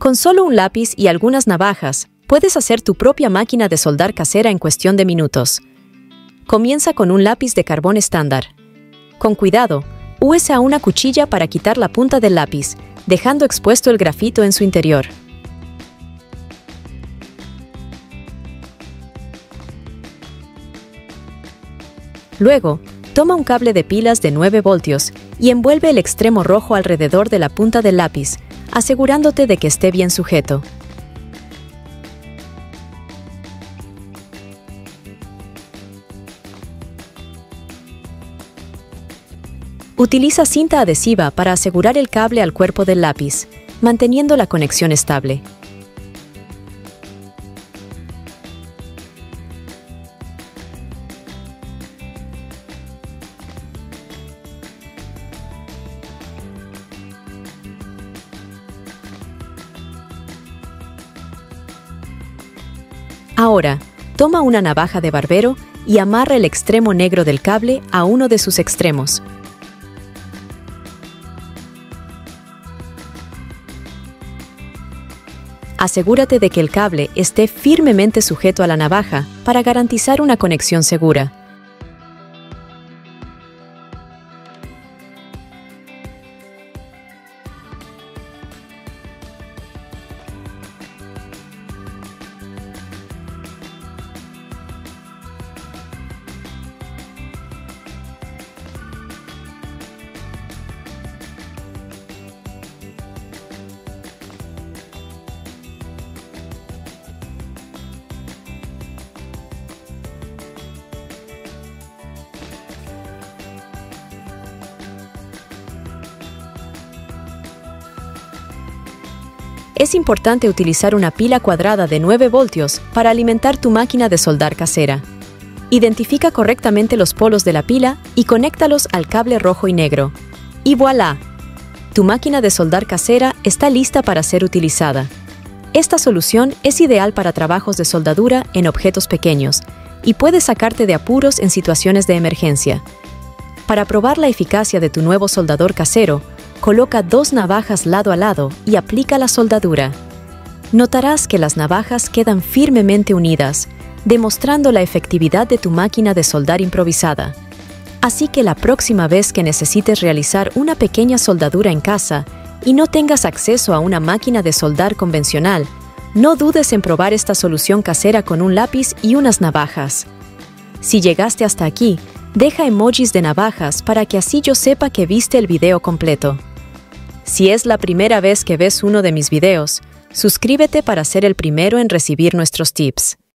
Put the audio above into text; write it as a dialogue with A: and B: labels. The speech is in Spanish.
A: Con solo un lápiz y algunas navajas, puedes hacer tu propia máquina de soldar casera en cuestión de minutos. Comienza con un lápiz de carbón estándar. Con cuidado, usa una cuchilla para quitar la punta del lápiz, dejando expuesto el grafito en su interior. Luego, toma un cable de pilas de 9 voltios y envuelve el extremo rojo alrededor de la punta del lápiz, asegurándote de que esté bien sujeto. Utiliza cinta adhesiva para asegurar el cable al cuerpo del lápiz, manteniendo la conexión estable. Ahora, toma una navaja de barbero y amarra el extremo negro del cable a uno de sus extremos. Asegúrate de que el cable esté firmemente sujeto a la navaja para garantizar una conexión segura. Es importante utilizar una pila cuadrada de 9 voltios para alimentar tu máquina de soldar casera. Identifica correctamente los polos de la pila y conéctalos al cable rojo y negro. Y voilà! Tu máquina de soldar casera está lista para ser utilizada. Esta solución es ideal para trabajos de soldadura en objetos pequeños y puede sacarte de apuros en situaciones de emergencia. Para probar la eficacia de tu nuevo soldador casero, Coloca dos navajas lado a lado y aplica la soldadura. Notarás que las navajas quedan firmemente unidas, demostrando la efectividad de tu máquina de soldar improvisada. Así que la próxima vez que necesites realizar una pequeña soldadura en casa y no tengas acceso a una máquina de soldar convencional, no dudes en probar esta solución casera con un lápiz y unas navajas. Si llegaste hasta aquí, deja emojis de navajas para que así yo sepa que viste el video completo. Si es la primera vez que ves uno de mis videos, suscríbete para ser el primero en recibir nuestros tips.